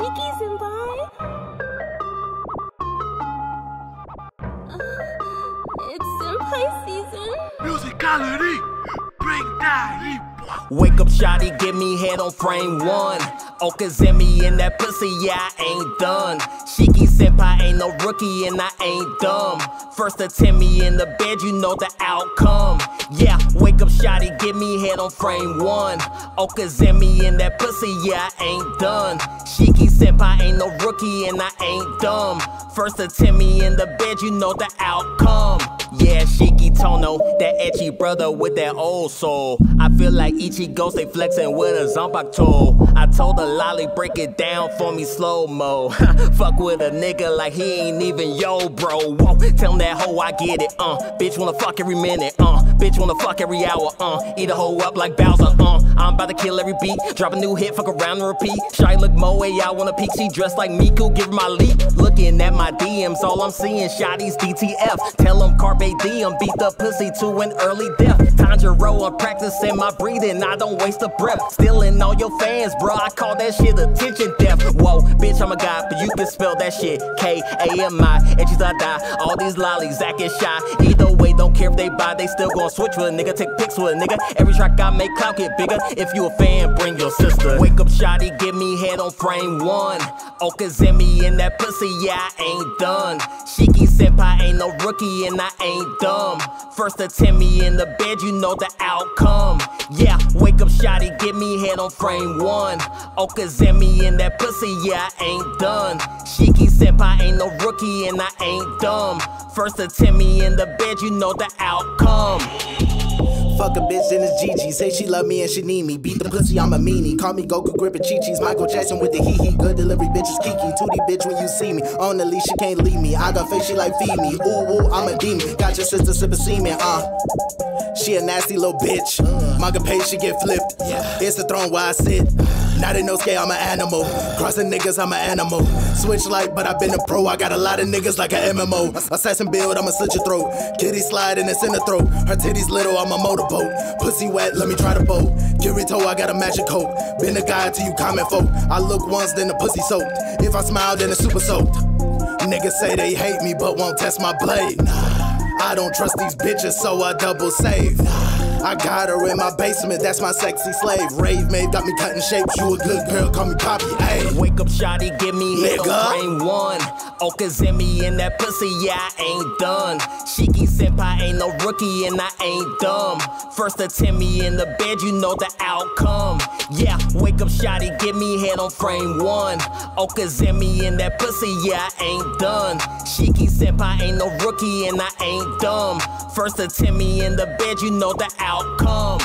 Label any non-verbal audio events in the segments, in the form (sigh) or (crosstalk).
Shiki senpai? Uh, it's senpai season. Musicality, bring that heat. Wake up, shotty, give me head on frame one. Oh, Okazemi in that pussy, yeah, I ain't done. Shiki senpai ain't no rookie, and I ain't dumb. First attempt me in the bed, you know the outcome. Yeah, wake up, shotty, give me head on frame one. Oh, Okazemi in that pussy, yeah, I ain't done. Shiki senpai ain't no rookie, and I ain't dumb. First attempt me in the bed, you know the outcome. Yeah, Shiki Tono, that ecchi brother with that old soul. I feel like Ichigo stay flexing with a Zanpakuto. I told the loli break it down for me slow mo. (laughs) Fuck with a nigga like he ain't even yo bro. Whoa, tell him that hoe I get it. Uh, bitch wanna fuck every minute. Uh, bitch wanna fuck every hour. Uh, eat a hoe up like Bowser. Uh, I'm about to kill every beat. Drop a new hit, fuck around and repeat. Shy look moe, I wanna peek. She dressed like Miku, give her my leap. Looking at my DMs, all I'm seeing shotties DTF. Tell them carpe diem, beat the pussy to an early death. Tanjiro, I'm practicing my breathing, I don't waste a breath. Stealing all your fans, bro, I call that shit attention death. Whoa, bitch, I'm a god, but you can spell that shit K A M I. She's I die. All these lolis acting shy. Either way, don't care if they buy, they still gon' switch with a nigga. Take pics with a nigga. Every track I make, clout get bigger. If you a fan, bring your sister. Wake up, shotty, give me head on frame one. Okazemi in that pussy, yeah, I ain't done. Shiki senpai ain't no rookie, and I ain't dumb. First attempt me in the bed, you know the outcome. Yeah, wake up, shotty, give me head on frame one. Okazemi in that pussy, yeah, I ain't done. Shiki senpai ain't no rookie, and I ain't dumb. First attempt me in the bed, you know the outcome. Fuck a bitch in it's Gigi. Say she love me and she need me. Beat the pussy, I'm a meanie. Call me Goku gripping Chi Chi's. Michael Jackson with the hee hee. Good delivery, bitch bitches Kiki. Tootie bitch when you see me. On the leash, she can't leave me. I got face, she like feed me. Ooh, ooh, I'm a demon. Got your sister sipping semen, uh. She a nasty little bitch. Manga page, she get flipped. It's the throne where I sit. Not in no scale, I'm an animal. Crossing niggas, I'm an animal. Switch light, but I've been a pro. I got a lot of niggas like an MMO. Assassin build, I'ma slit your throat. Kitty slide in the throat. Her titties little, I'm a motorboat. Pussy wet, let me try the boat. Kirito, I got a magic coat. Been a guy till you comment folk. I look once, then the pussy soaked. If I smile, then it's super soaked. Niggas say they hate me, but won't test my blade. Nah, I don't trust these bitches, so I double save. Nah. I got her in my basement, that's my sexy slave. Rave made got me cutting shapes, you a good girl, call me Poppy, ayy. Wake up, shotty, give me Nigga. frame one. Oh, Okazemi in that pussy, yeah, I ain't done. Senpai ain't no rookie, and I ain't dumb. First attempt me in the bed, you know the outcome. Yeah, wake up, shotty, give me head on frame one. Okazemi in that pussy, yeah, I ain't done. Shiki senpai ain't no rookie, and I ain't dumb. First attempt me in the bed, you know the outcome.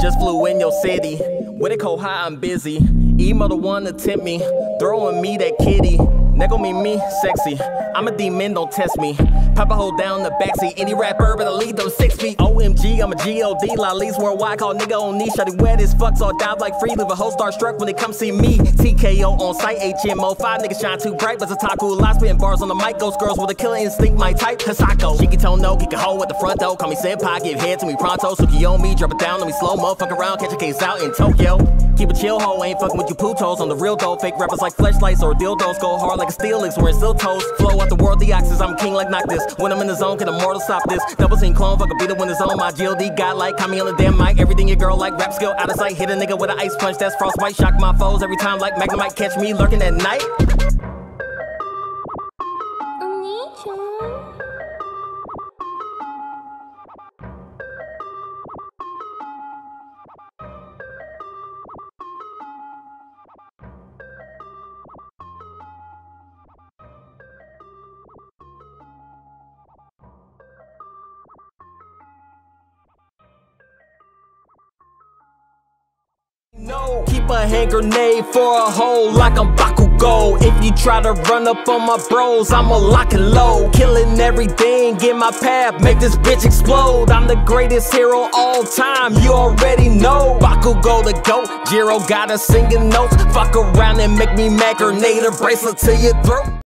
Just flew in your city. With it cold high, I'm busy. Emo the one to tempt me. Throwing me that kitty. Neck on me, me, sexy. I'm a demon, don't test me. Pop a hold down the backseat. Any rapper better lead those six feet. OMG, I'm a GOD. Lolis worldwide, call nigga on knee. Shotty wet as fuck, so I dive like free. Leave a whole star struck when they come see me. TKO on site, HMO. Five niggas shine too bright, but a taco. Lot spitting bars on the mic. Ghost girls with a killer instinct, my type. Hisako. She can tell no, kick a hole at the front door. Call me senpai, give head to me pronto. Suki on me, drop it down, let me slow mo. Fuck around, catch a case out in Tokyo. Keep a chill hoe, ain't fucking with you putos on the real dough. Fake rappers like fleshlights or dildos go hard like a steel licks, wearing still toes. Flow out the world, the axis, I'm king like Noctis. When I'm in the zone, can immortal stop this? Double team clone, fuck a beat when it's on. My GLD got like, caught me on the damn mic. Everything your girl like, rap skill out of sight. Hit a nigga with an ice punch, that's frostbite. Shock my foes every time like Magnum might catch me lurking at night. Hand grenade for a hole like I'm Bakugo. If you try to run up on my bros, I'ma lock and load. Killing everything in my path, make this bitch explode. I'm the greatest hero all time, you already know. Bakugo the goat, Jiro got a singing notes. Fuck around and make me mad grenade a bracelet to your throat.